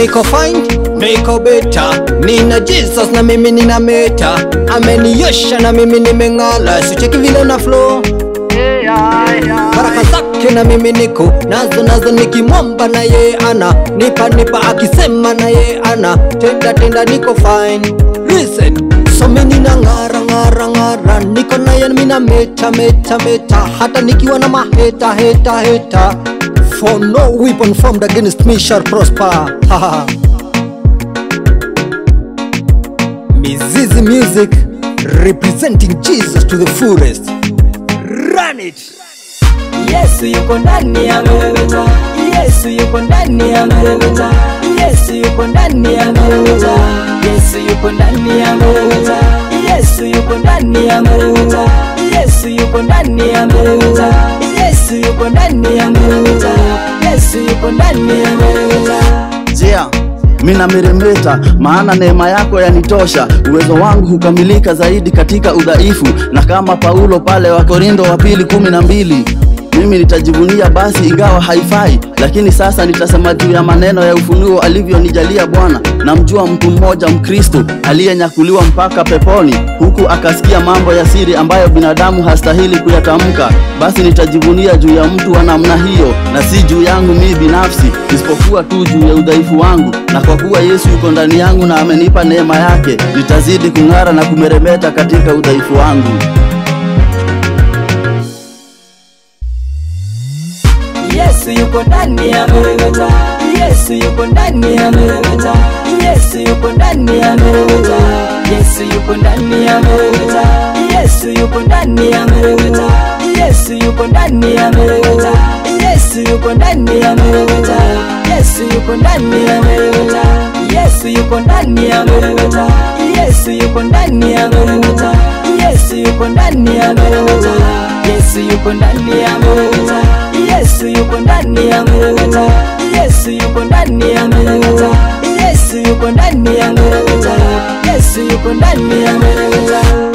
niko fine niko beta nina jesus na mimi nina meta. Ameniosha na mimi nimeng'ala. Sicheki vile na flow. Baraka zake na mimi niko nazo nazo nikimwomba na ye ana. Nipa nipa akisema na ye ana. Tenda tenda niko fine. Listen so mimi na ngara ngara. Ngara niko na ye mina meta meta meta. Hata nikiwa na maheta heta heta for no weapon formed against me shall prosper. Mizizi Music representing Jesus to the fullest. Run it! Yesu yuko ndani ameremeta, Yesu yuko ndani ameremeta, Yesu yuko ndani ameremeta, Yesu yuko ndani ameremeta, Yesu yuko ndani ameremeta, Yesu yuko ndani ameremeta, Yesu yuko ndani ya ameremeta, Yesu yuko ndani ya ameremeta. jia mi nameremeta maana neema yako yanitosha. Uwezo wangu hukamilika zaidi katika udhaifu. Na kama paulo pale wa korindo wa pili kumi na mbili mimi nitajivunia basi ingawa haifai lakini sasa nitasema juu ya maneno ya ufunuo alivyonijalia bwana. Namjua mtu mmoja mkristo aliyenyakuliwa mpaka peponi huku akasikia mambo ya siri ambayo binadamu hastahili kuyatamka. Basi nitajivunia juu ya mtu wa namna hiyo na si juu yangu mii binafsi isipokuwa tu juu ya udhaifu wangu. Na kwa kuwa yesu yuko ndani yangu na amenipa neema yake nitazidi kung'ara na kumeremeta katika udhaifu wangu Yesu yuko ndani ameremeta, Yesu yuko ndani ameremeta, Yesu yuko ndani ameremeta, Yesu yuko ndani ameremeta, Yesu yuko ndani ameremeta, Yesu yuko ndani ameremeta, Yesu yuko ndani ameremeta, Yesu yuko ndani ameremeta, Yesu yuko ndani ameremeta, Yesu yuko ndani ameremeta, Yesu yuko ndani ameremeta, Yesu yuko ndani ameremeta, Yesu yuko ndani ameremeta, Yesu yuko ndani ameremeta, Yesu yuko ndani ameremeta, Yesu yuko ndani ameremeta.